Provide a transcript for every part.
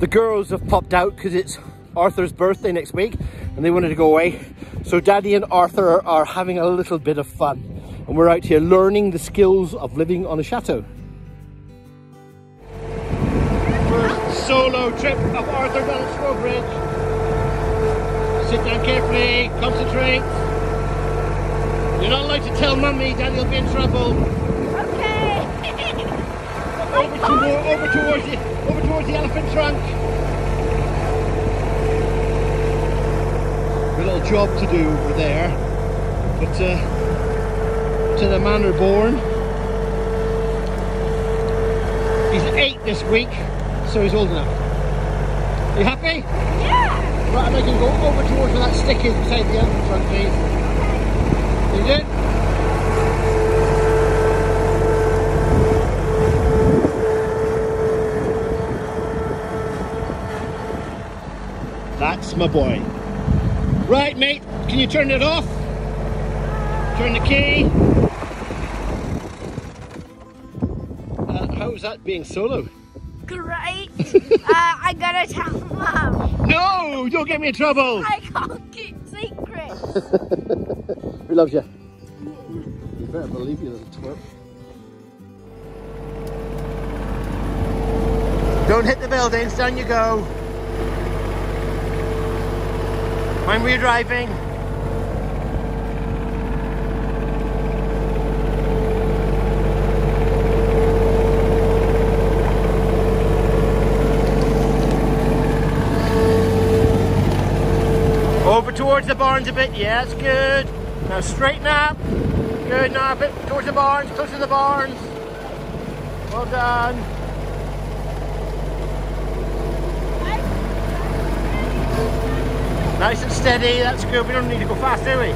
The girls have popped out because it's Arthur's birthday next week and they wanted to go away. So Daddy and Arthur are having a little bit of fun. And we're out here learning the skills of living on a chateau. First solo trip of Arthur down Strawbridge. Sit down carefully, concentrate. You're not allowed to tell Mummy, Daddy will be in trouble. Over, over towards the over towards the elephant trunk. A little job to do over there, but uh, to the manor born. He's eight this week, so he's old enough. You happy? yeah. Right, and I can go over towards where that stick is beside the elephant trunk, please. You good? That's my boy. Right, mate, can you turn it off? Turn the key. Uh, how was that being solo? Great. uh, I gotta tell mom. No, don't get me in trouble. I can't keep secrets. Who loves you? You better believe you, little twerp. Don't hit the buildings, down you go. Where you're driving. Over towards the barns a bit, that's good. Now straighten up. Good, now a bit towards the barns, close to the barns. Well done. Nice and steady, that's good. We don't need to go fast, do we?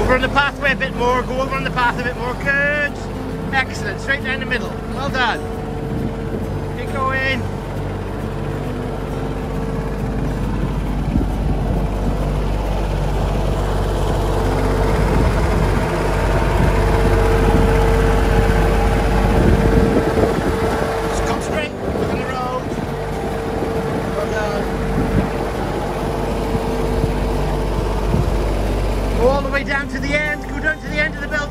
Over on the pathway a bit more, go over on the path a bit more. Good. Excellent. Straight down the middle. Well done. Keep going. Just come straight on the road. Well done. Go all the way down to the end. Go down to the end of the building.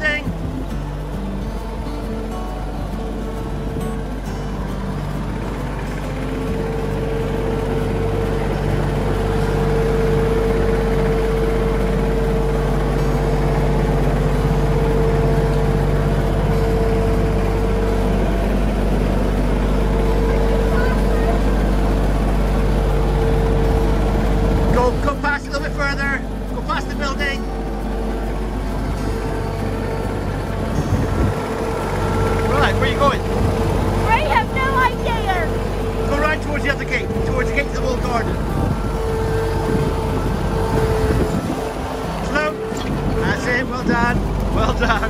Well.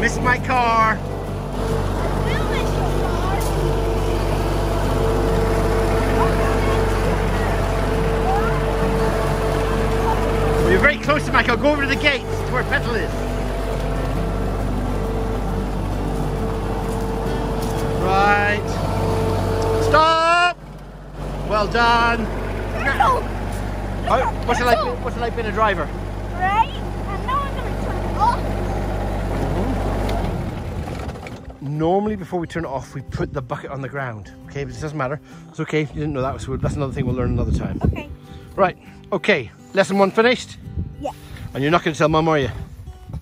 Missed my car. Will miss your car. You're very close to. I'll go over to the gates to where Petal is. Right. Stop! Well done. No. How- what's it like? What's it like being a driver? Right? And now I'm gonna turn it off. Mm-hmm. Normally, before we turn it off, we put the bucket on the ground. Okay, but it doesn't matter. It's okay you didn't know that. So that's another thing we'll learn another time. Okay. Right. Okay. Lesson one finished. Yeah. And you're not going to tell Mum, are you?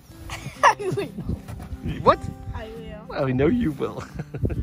I will. What? I will. Well, I know you will.